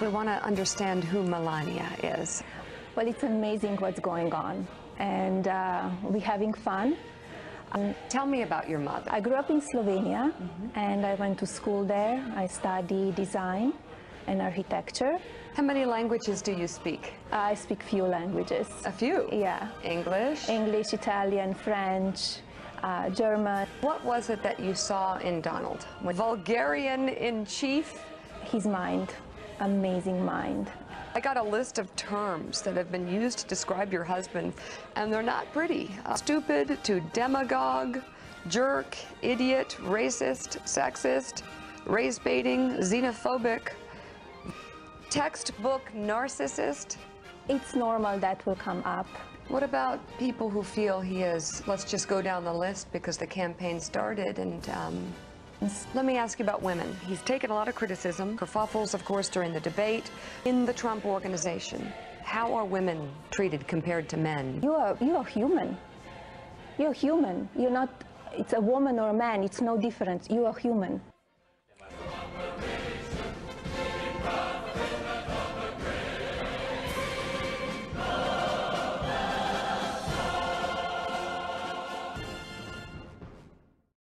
We want to understand who Melania is. Well, it's amazing what's going on, and uh, we're having fun. Tell me about your mother. I grew up in Slovenia, and I went to school there. I studied design and architecture. How many languages do you speak? I speak few languages. A few. Yeah, English. English, Italian, French, uh, German. What was it that you saw in Donald? Vulgarian in chief? His mind, amazing mind. I got a list of terms that have been used to describe your husband, and they're not pretty. Uh, stupid to demagogue, jerk, idiot, racist, sexist, race baiting, xenophobic, textbook narcissist. It's normal that will come up. What about people who feel he is, let's just go down the list because the campaign started and um, let me ask you about women. He's taken a lot of criticism, kerfuffles, of course, during the debate in the Trump organization. How are women treated compared to men? You are you are human. You're human. You're not. It's a woman or a man. It's no difference. You are human.